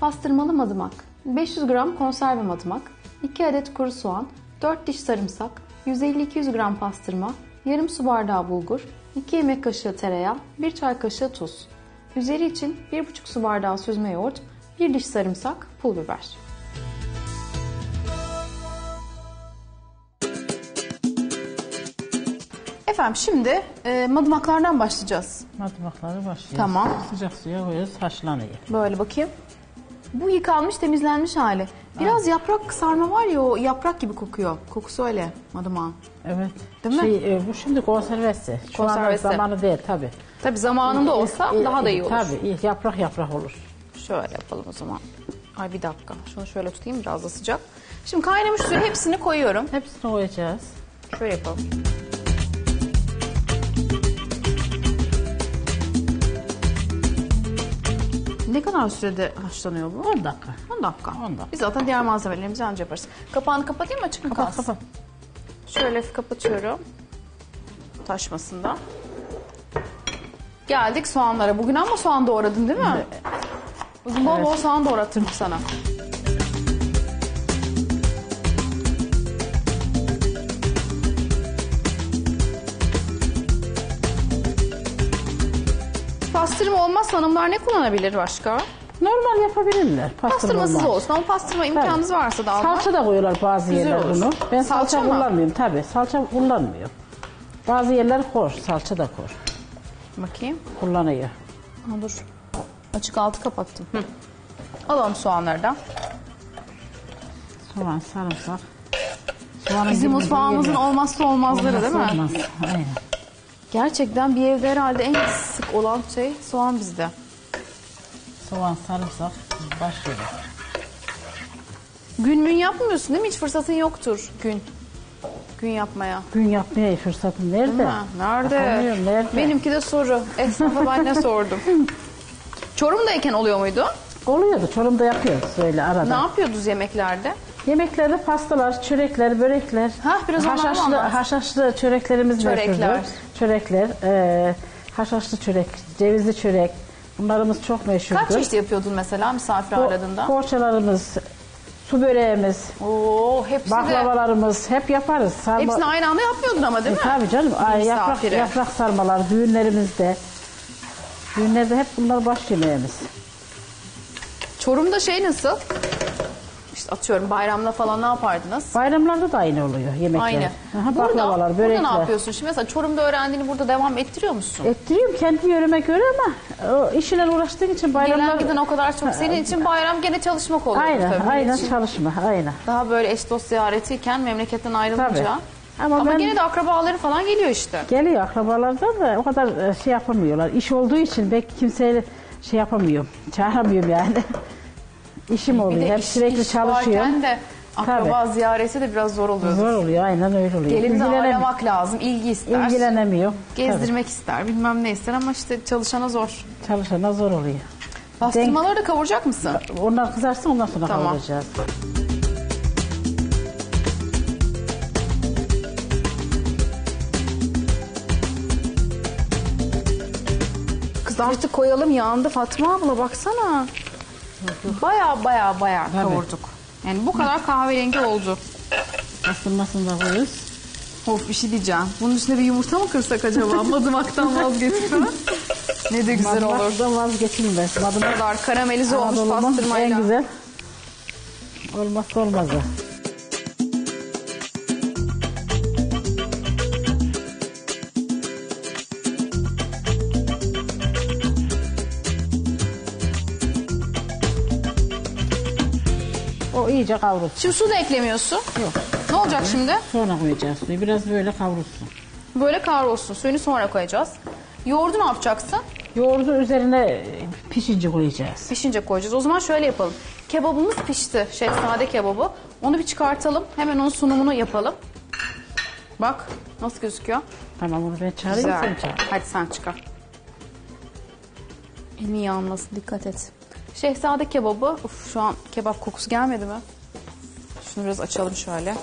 pastırmalı madımak, 500 gram konserve madımak, 2 adet kuru soğan, 4 diş sarımsak, 150-200 gram pastırma, yarım su bardağı bulgur, 2 yemek kaşığı tereyağı, 1 çay kaşığı tuz. Üzeri için 1,5 su bardağı süzme yoğurt, 1 diş sarımsak, pul biber. Efendim şimdi e, madımaklardan başlayacağız. Madımakları başlıyoruz. Tamam. Sıcak suya koyuyoruz, haşlanıyor. Böyle bakayım. Bu yıkanmış, temizlenmiş hali. Biraz yaprak sarma var ya o yaprak gibi kokuyor. Kokusu öyle madımağın. Evet. Değil mi? Şey, e, bu şimdi konservesi. Şu anda Konservesi. zamanı değil tabii. Tabii zamanında olsa E, daha da iyi olur. Tabii, iyi, yaprak yaprak olur. Şöyle yapalım o zaman. Ay bir dakika. Şunu şöyle tutayım biraz da sıcak. Şimdi kaynamış suya hepsini koyuyorum. Hepsini koyacağız. Şöyle yapalım. Ne kadar sürede haşlanıyor bu? 10 dakika. 10 dakika. 10 dakika. Biz zaten diğer malzemelerimizi anca yaparız. Kapağını kapatayım mı açık mı Kapat kalsın? kapat. Şöyle kapatıyorum. Taşmasından. Geldik soğanlara. Bugün ama soğan doğradın değil mi? Bugün bol bol soğan doğratırım sana. Pastırma olmaz hanımlar ne kullanabilir başka? Normal yapabilirler. Pastırma Pastırmasız olmaz. olsun ama pastırma imkanınız varsa da almak. Salça da koyuyorlar bazı Güzel yerler olur. bunu. Ben Salça salça, mı? kullanmıyorum tabii. Salça kullanmıyorum. Bazı yerler kor, salça da kor. Bakayım. Kullanıyor. Ha, dur. Açık altı kapattım. Hı. Alalım soğanlardan. Soğan, sarımsak. Soğanın Bizim mutfağımızın olmazsa olmazları değil mi? Olmaz, olmaz. Aynen. Gerçekten bir evde herhalde en sık olan şey soğan bizde. Soğan, sarımsak başlıyoruz. Gün mün yapmıyorsun değil mi? Hiç fırsatın yoktur gün. Gün yapmaya. Gün yapmaya fırsatım nerede? Ha, nerede? Yapamıyorum, nerede? Benimki de soru. Esnafa ben ne sordum. Çorum'dayken oluyor muydu? Oluyordu. Çorum'da yapıyoruz öyle arada. Ne yapıyordunuz yemeklerde? Yemeklerde pastalar, çörekler, börekler. Hah, biraz onlardan haşhaşlı, haşhaşlı çöreklerimiz Çörekler. meşhurdur. Çörekler. E, haşhaşlı çörek, cevizli çörek. Bunlarımız çok meşhurdur. Kaç çeşit yapıyordun mesela misafir Po- ağırladığında? Poğaçalarımız, su böreğimiz, Oo, hepsi de. baklavalarımız hep yaparız. Sarma... Hepsini aynı anda yapmıyordun ama değil mi? E, tabii canım. Ay, yaprak, misafire. yaprak sarmalar düğünlerimizde. Düğünlerde hep bunlar baş yemeğimiz. Çorum'da şey nasıl? İşte atıyorum bayramda falan ne yapardınız? Bayramlarda da aynı oluyor yemekler. Aynı. Aha, burada, baklavalar, börekler. burada ne yapıyorsun? Şimdi mesela Çorum'da öğrendiğini burada devam ettiriyor musun? Ettiriyorum kendi yöreme göre ama o işine uğraştığın için bayramlar... Gelen giden o kadar çok. Senin için bayram gene çalışmak oluyor. Aynen, tabii. aynen Için çalışma, aynen. Daha böyle eş dost ziyaretiyken memleketten ayrılınca. Tabii. Ama, Ama ben- gene de akrabaları falan geliyor işte. Geliyor akrabalardan da o kadar e, şey yapamıyorlar. İş olduğu için belki kimseye şey yapamıyorum, çağıramıyorum yani. İşim oluyor, hep iş- sürekli iş çalışıyor. varken de akraba ziyareti de biraz zor oluyor. Zor oluyor, aynen öyle oluyor. Gelini de İlgilenem- ağırlamak lazım, ilgi ister. İlgilenemiyor. Gezdirmek ister, bilmem ne ister ama işte çalışana zor. Tabii, çalışana zor oluyor. Pastırmaları da kavuracak mısın? Onlar kızarsın ondan sonra Tamam. kavuracağız. Kız artık koyalım yandı Fatma abla baksana. Baya baya baya Tabii. kavurduk. Yani bu kadar kahverengi oldu. Isınmasını da koyuyoruz. Of bir şey diyeceğim. Bunun üstüne bir yumurta mı kırsak acaba? Madımaktan vazgeçsek. ne de güzel olur. Madımaktan vazgeçilmez. Madımak kadar karamelize olmuş Anadolu'nun en pastırmayla. güzel olmazsa olmazı. İyice kavrulsun. Şimdi su da eklemiyorsun. Yok. Ne olacak şimdi? Sonra koyacağız suyu. Biraz böyle kavrulsun. Böyle kavrulsun. Suyunu sonra koyacağız. Yoğurdu ne yapacaksın? Yoğurdu üzerine pişince koyacağız. Pişince koyacağız. O zaman şöyle yapalım. Kebabımız pişti. Şehzade kebabı. Onu bir çıkartalım. Hemen onun sunumunu yapalım. Bak nasıl gözüküyor. Tamam onu ben çağırayım Güzel. sen çağır. Hadi sen çıkar. Elin yanmasın dikkat et. Şehzade kebabı. Uf, şu an kebap kokusu gelmedi mi? Şunu biraz açalım şöyle.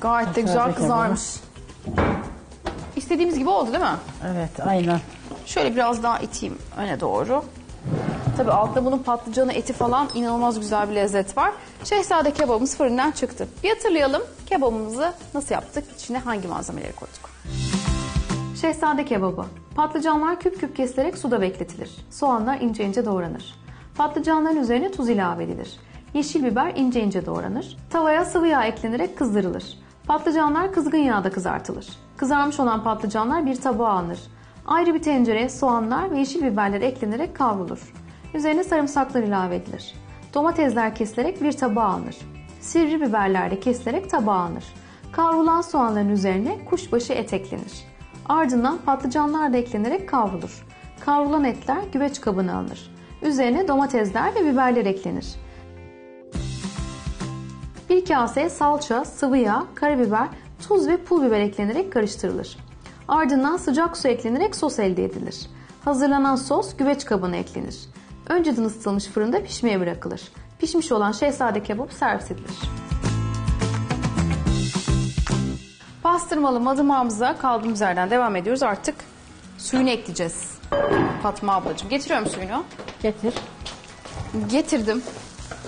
Gayet de güzel kızarmış. İstediğimiz gibi oldu değil mi? Evet aynen. Şöyle biraz daha iteyim öne doğru. Tabii altta bunun patlıcanı, eti falan inanılmaz güzel bir lezzet var. Şehzade kebabımız fırından çıktı. Bir hatırlayalım kebabımızı nasıl yaptık, içine hangi malzemeleri koyduk. Şehzade kebabı. Patlıcanlar küp küp kesilerek suda bekletilir. Soğanlar ince ince doğranır. Patlıcanların üzerine tuz ilave edilir. Yeşil biber ince ince doğranır. Tavaya sıvı yağ eklenerek kızdırılır. Patlıcanlar kızgın yağda kızartılır. Kızarmış olan patlıcanlar bir tabağa alınır. Ayrı bir tencereye soğanlar ve yeşil biberler eklenerek kavrulur. Üzerine sarımsaklar ilave edilir. Domatesler kesilerek bir tabağa alınır. Sivri biberler de kesilerek tabağa alınır. Kavrulan soğanların üzerine kuşbaşı et eklenir. Ardından patlıcanlar da eklenerek kavrulur. Kavrulan etler güveç kabına alınır. Üzerine domatesler ve biberler eklenir. Bir kaseye salça, sıvı yağ, karabiber, tuz ve pul biber eklenerek karıştırılır. Ardından sıcak su eklenerek sos elde edilir. Hazırlanan sos güveç kabına eklenir. Önceden ısıtılmış fırında pişmeye bırakılır. Pişmiş olan şehzade kebap servis edilir. Pastırmalı madımağımıza kaldığımız yerden devam ediyoruz. Artık suyunu ekleyeceğiz. Fatma ablacığım. Getiriyorum suyunu. Getir. Getirdim.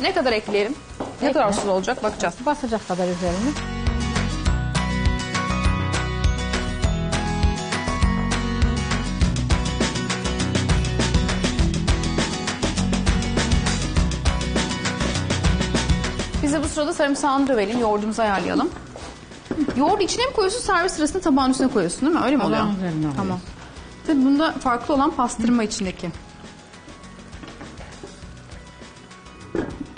Ne kadar ekleyelim? Ne Ekle. kadar sulu olacak bakacağız. Basacak kadar üzerine. Biz de bu sırada sarımsağını dövelim. Yoğurdumuzu ayarlayalım. Yoğurdu içine mi koyuyorsun servis sırasında tabağın üstüne koyuyorsun değil mi? Öyle mi oluyor? Tabağın üzerine. Tamam. Tabii bunda farklı olan pastırma içindeki.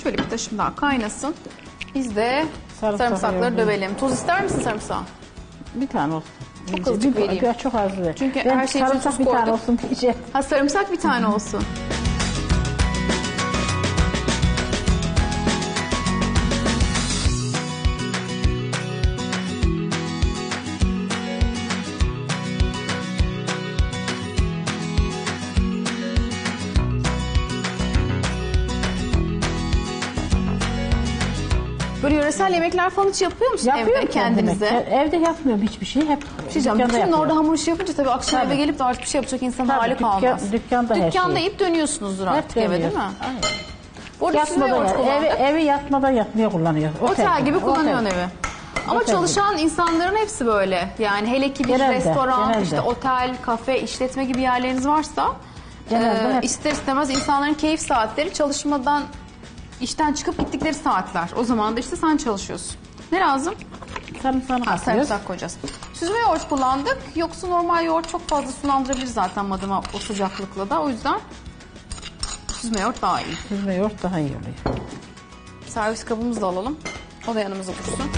Şöyle bir taşım daha kaynasın. Biz de Sarımsak sarımsakları yoğurdu. dövelim. Tuz ister misin sarımsağı? Bir tane olsun. Çok azıcık vereyim. çok az ver. Çünkü ben her şey için sarımsak tuz bir tane koyduk. olsun diyeceğim. Ha sarımsak bir tane olsun. Böyle yöresel yemekler falan hiç yapıyor musun Yapıyorum evde kendinize? kendime. Evde yapmıyorum hiçbir şey. Hep Bir şey diyeceğim. Bütün orada hamur işi yapınca tabii akşam Tabii. eve gelip de artık bir şey yapacak insan Tabii, hali dükkan- kalmaz. dükkanda her Dükkanda şey. yiyip dönüyorsunuzdur artık eve değil mi? dönüyor. Aynen. Bu arada süzme Yatmadan yoğurt. Evi, kullandık. evi yatmadan yatmaya kullanıyor. Otel gibi kullanıyorsun evi. Ama Otel çalışan insanların hepsi böyle. Yani hele ki bir Genelde, restoran, genelde. işte otel, kafe, işletme gibi yerleriniz varsa Genelde e, hep. ister istemez insanların keyif saatleri çalışmadan işten çıkıp gittikleri saatler. O zaman da işte sen çalışıyorsun. Ne lazım? Sarımsağını Ha, katıyoruz. sarımsak koyacağız. Süzme yoğurt kullandık. Yoksa normal yoğurt çok fazla sulandırabilir zaten madıma o sıcaklıkla da. O yüzden süzme yoğurt daha iyi. Süzme yoğurt daha iyi oluyor. Servis kabımızı da alalım. O da yanımıza dursun.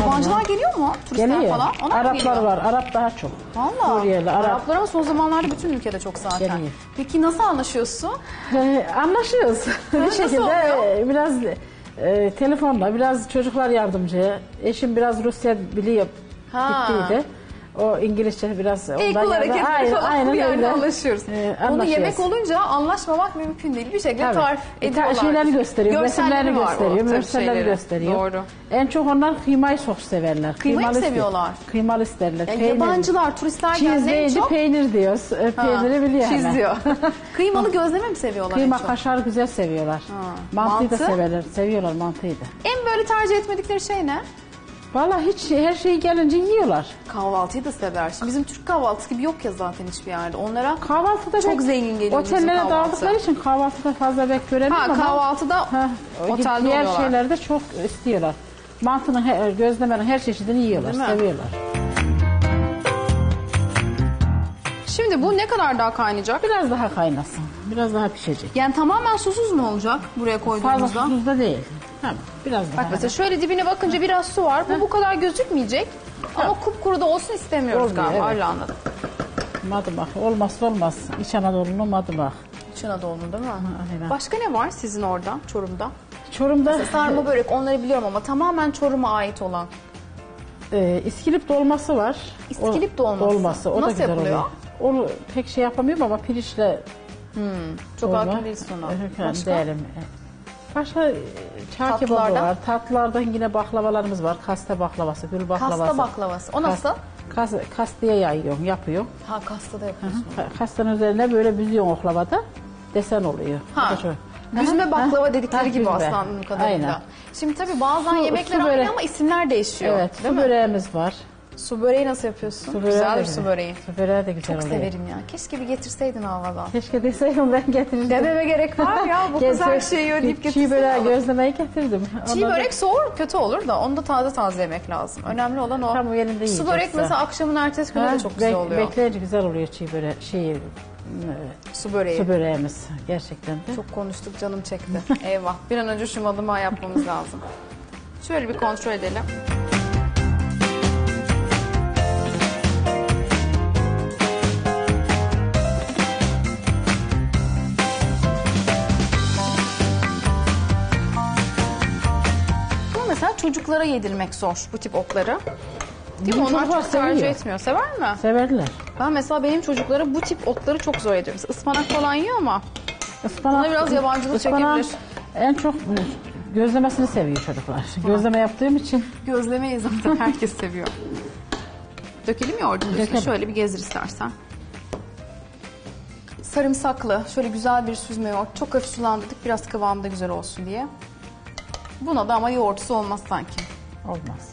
Yabancılar geliyor mu? Turistler Geliyor. falan. Onlar mı Araplar geliyor? var. Arap daha çok. Valla. Suriyeli, Arap. Araplar ama son zamanlarda bütün ülkede çok zaten. Geliyor. Peki nasıl anlaşıyorsun? Ee, anlaşıyoruz. bir nasıl şekilde oluyor? e, biraz e, telefonla, biraz çocuklar yardımcı. Eşim biraz Rusya biliyor. Ha. Gittiydi. O İngilizce biraz İlk ondan olarak yardım- aynen, Aynen, aynen yani öyle. anlaşıyoruz. Ee, anlaşıyoruz. yemek olunca anlaşmamak mümkün değil. Bir şekilde Tabii. tarif E, ta- ediyorlar. Şeyleri gösteriyor, Görselleri var o gösteriyor, şeyleri. gösteriyor. Doğru. En çok onlar kıymayı çok severler. Kıymayı mı ister- seviyorlar? Kıymalı isterler. Peynir. yabancılar, turistler Cheese geldiğinde en deyince çok peynir diyoruz. E, Ha, Peyniri biliyor cheese hemen. diyor. Kıymalı gözleme mi seviyorlar Kıyma en çok? kaşar güzel seviyorlar. Mantıyı Mantı? da severler. Seviyorlar mantıyı da. En böyle tercih etmedikleri şey ne? Vallahi hiç her şey gelince yiyorlar. Kahvaltıyı da sever. Şimdi bizim Türk kahvaltısı gibi yok ya zaten hiçbir yerde. Onlara Kahvaltıda Çok pek- zengin geliyor bizim Otellere kahvaltı. dağıldıkları için kahvaltıda fazla pek göremiyorum ha ama kahvaltıda ha, otelde diğer oluyorlar. şeyleri de çok istiyorlar. Mantının, he- gözlemenin her çeşidini yiyorlar, Değil mi? seviyorlar. Şimdi bu ne kadar daha kaynayacak? Biraz daha kaynasın, biraz daha pişecek. Yani tamamen susuz mu olacak buraya Fazla koyduğumuzda? susuz da değil. Biraz daha. Bak mesela şöyle dibine bakınca biraz su var. Bu bu kadar gözükmeyecek. Ama kupkuru da olsun istemiyoruz Olmuyor, galiba. evet. Öyle anladım. Madımak, olmazsa olmaz. İç Anadolu'nun madımak. İç Anadolu'nun değil mi? aynen. Başka ne var sizin orada Çorum'da? Çorum'da Sarma börek onları biliyorum ama tamamen Çorum'a ait olan. e, iskilip dolması var. İskilip dolması. Dolması, o da Nasıl güzel yapılıyor? oluyor. Onu pek şey yapamıyorum ama pirinçle Çok dolma. hakim değilsin ona. Evet, Başka? Değilim. Başka e, çağ kebabı Tatlılardan? var. Tatlılardan yine baklavalarımız var. Kaste baklavası, gül baklavası. Kasta baklavası. O nasıl? Kas, kasteye yayıyorum, yapıyorum. Ha kasta da yapıyorsun. Ka- Kastanın üzerine böyle büzüyorsun oklavada. Desen oluyor. Ha. Bu da Büzme baklava dedikleri gibi büzme. aslında anladığım kadarıyla. Aynen. Şimdi tabii bazen Su- yemekler su aynı ama isimler değişiyor. Evet, değil su mi? böreğimiz var. Su böreği nasıl yapıyorsun? Su böreği güzel de bir su böreği. Su böreği de güzel Çok oluyor. severim ya. Keşke bir getirseydin havadan. Keşke deseydim ben getirdim. Dememe gerek var ya bu kadar Getir- şeyi ödeyip Çiğ getirsin. böreği gözlemeyi getirdim. Çiğ Ondan da- börek soğur kötü olur da onu da taze taze yemek lazım. Önemli olan o. Tam o yerinde Su börek mesela akşamın ertesi günü de çok güzel oluyor. Bekleyince güzel oluyor çiğ börek. Şey, e, Su böreği. su böreğimiz gerçekten de. Çok konuştuk canım çekti. Eyvah. Bir an önce şu madımağı yapmamız lazım. Şöyle bir kontrol edelim. Çocuklara yedirmek zor bu tip otları. Değil mi? Bizim Onlar çocuklar çok tercih seviyor. etmiyor. Sever mi? Severler. Ben mesela benim çocuklara bu tip otları çok zor ediyorum. Mesela Ispanak falan yiyor ama Ispanak, Buna biraz yabancılık ıspanak çekebilir. En çok gözlemesini seviyor çocuklar. Gözleme yaptığım için Gözlemeyi zaten herkes seviyor. Dökelim yoğurdun üstüne. Dökelim. Şöyle bir gezdir istersen. Sarımsaklı, şöyle güzel bir süzme yoğurt. Çok hafif sulandırdık, biraz kıvamı da güzel olsun diye. Buna da ama yoğurtsu olmaz sanki. olmaz.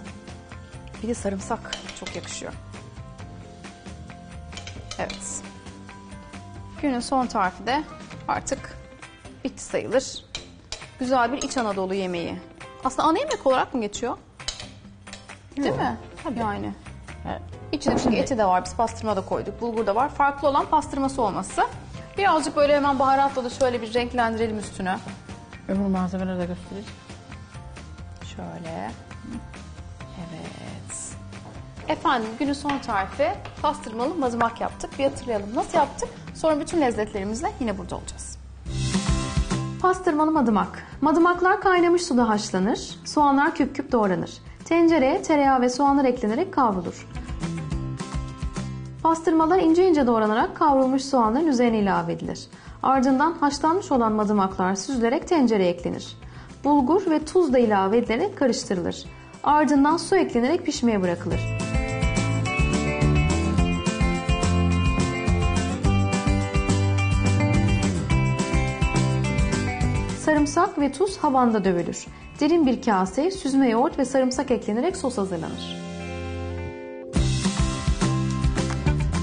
Bir de sarımsak çok yakışıyor. Evet. Günün son tarifi de artık bitti sayılır. Güzel bir İç Anadolu yemeği. Aslında ana yemek olarak mı geçiyor? Değil Yok, mi? tabii. Yani. Evet. İçinde çünkü eti de var. Biz pastırma da koyduk. Bulgur da var. Farklı olan pastırması olması. Birazcık böyle hemen baharatla da şöyle bir renklendirelim üstüne. Öbür malzemeleri de göstereyim. Şöyle. Evet. Efendim günün son tarifi pastırmalı mazimak yaptık. Bir hatırlayalım. Nasıl yaptık? Sonra bütün lezzetlerimizle yine burada olacağız. Pastırmalı madımak. Madımaklar kaynamış suda haşlanır. Soğanlar küp küp doğranır. Tencereye tereyağı ve soğanlar eklenerek kavrulur. Pastırmalar ince ince doğranarak kavrulmuş soğanların üzerine ilave edilir. Ardından haşlanmış olan madımaklar süzülerek tencereye eklenir. Bulgur ve tuz da ilave edilerek karıştırılır. Ardından su eklenerek pişmeye bırakılır. Sarımsak ve tuz havanda dövülür. Derin bir kaseye süzme yoğurt ve sarımsak eklenerek sos hazırlanır.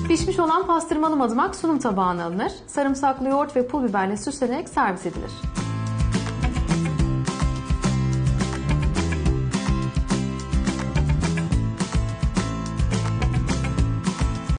Pişmiş olan pastırmalı madımak sunum tabağına alınır. Sarımsaklı yoğurt ve pul biberle süslenerek servis edilir.